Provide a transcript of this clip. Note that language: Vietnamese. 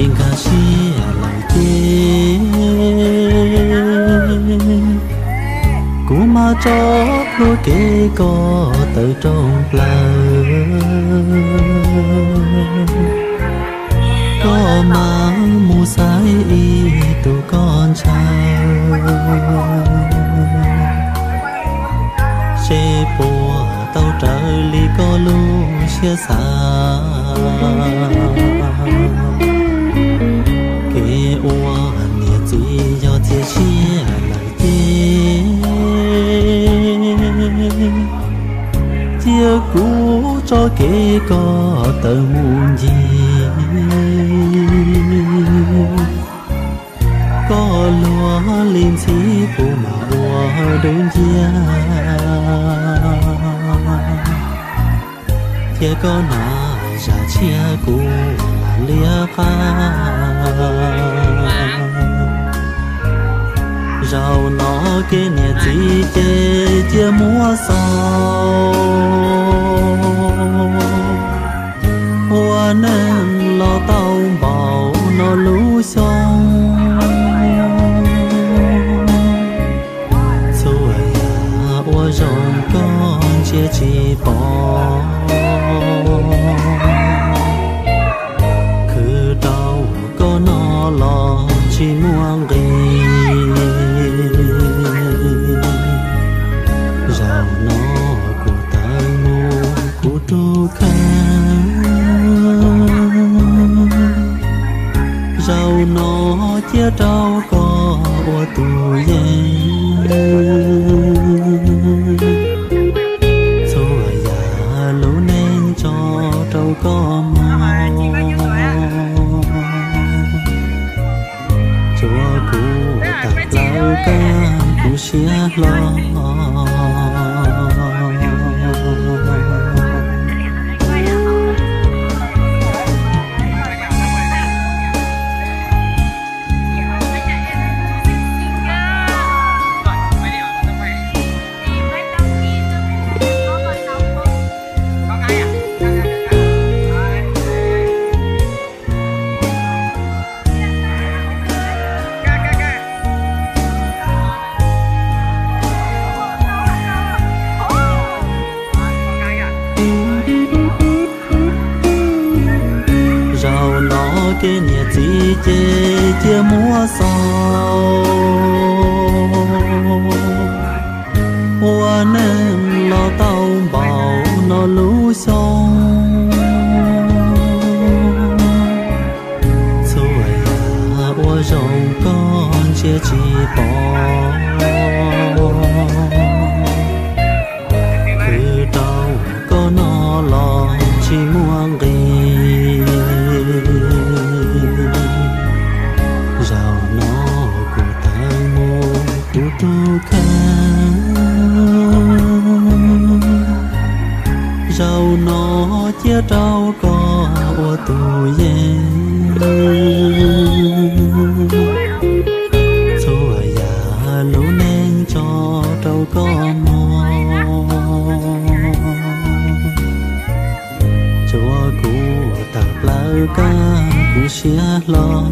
情感写来的，古马作路几个对中流，có máu mù sái y tụ con trai chê bùa tao trời ly có lu chia xa chia cho kê có tờ muôn gì. Có lúa lên xí phụ mà bùa đơn gia chia có nà già chia cũ mà lìa pha rau nó cái nhà chỉ chê chia mùa sao hoa nên lo tao bảo nó lũ xong xuôi à hoa con chia chỉ bỏ trâu nó chia trao có của tu yên xua già lũ nên cho trâu có mò chúa cụ tạc lao ca cụ xia lo. Kê cái nhà chỉ chê chia mua sao hoa nên lo tao bảo nó lũ xong xuôi à hoa rồng con chia chỉ bỏ cứ đau có nó lo chỉ muốn chia trao có của tu yên xua già lũ nên cho trâu có mò. Chúa cụ tạc lao ca cụ xia lo.